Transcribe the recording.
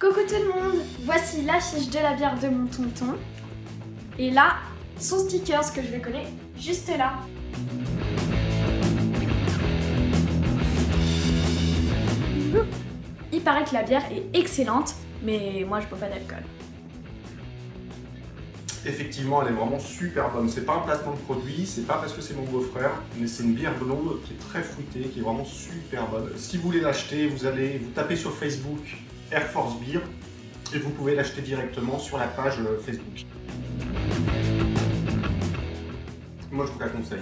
Coucou tout le monde Voici l'affiche de la bière de mon tonton. Et là, son sticker que je vais coller juste là. Il paraît que la bière est excellente, mais moi je bois pas d'alcool. Effectivement, elle est vraiment super bonne. C'est pas un placement de produit, c'est pas parce que c'est mon beau-frère, mais c'est une bière blonde qui est très fruitée, qui est vraiment super bonne. Si vous voulez l'acheter, vous allez vous taper sur Facebook Air Force Beer et vous pouvez l'acheter directement sur la page euh, Facebook. Moi, je vous la conseille.